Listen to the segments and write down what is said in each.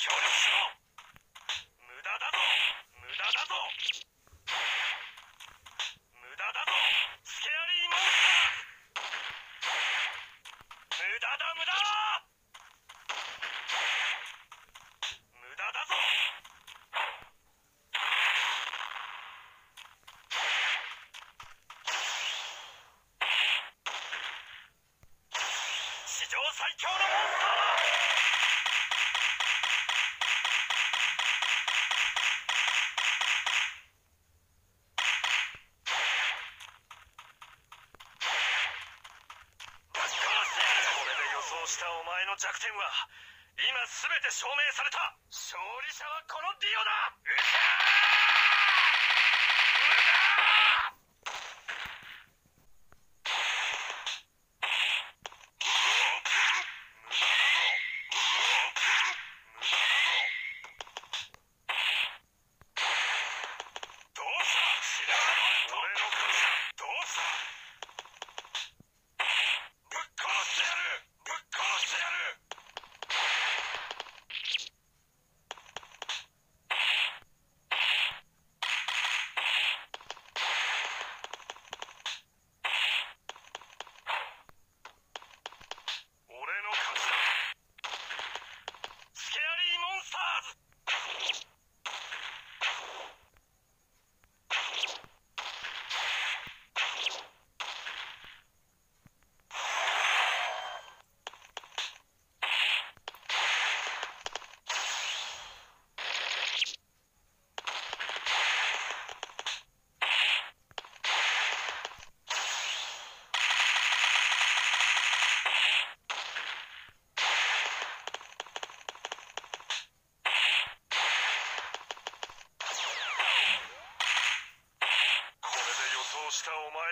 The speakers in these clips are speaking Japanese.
協力しろ無駄だぞ。無駄だぞ。無駄だぞ。スケアリーモンスター無駄だ無駄無駄だぞ。史上最強のモンスターだ。の弱点は今全て証明された。勝利者はこのディオだ。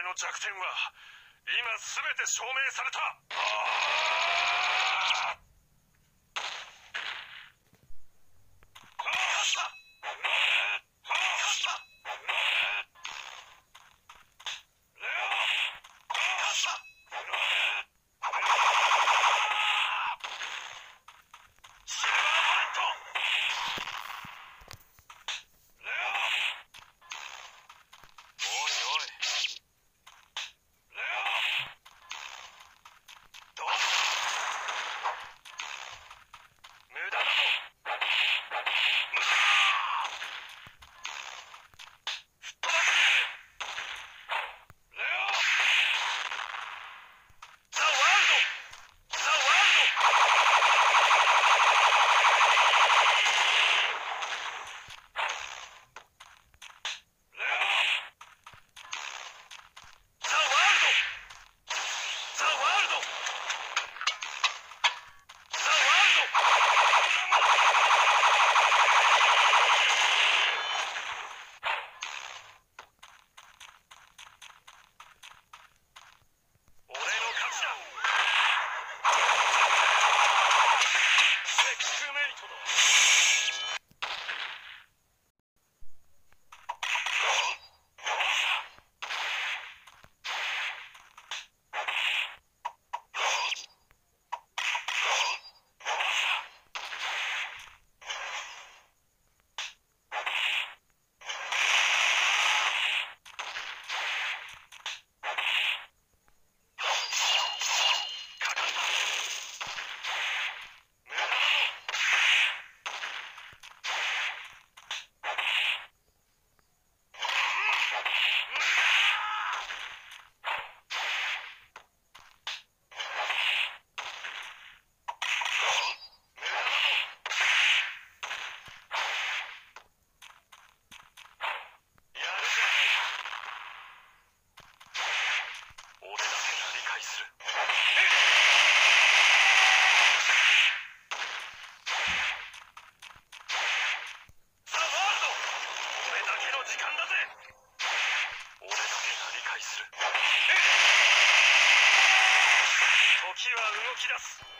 の弱点は今全て証明された。時は動き出す。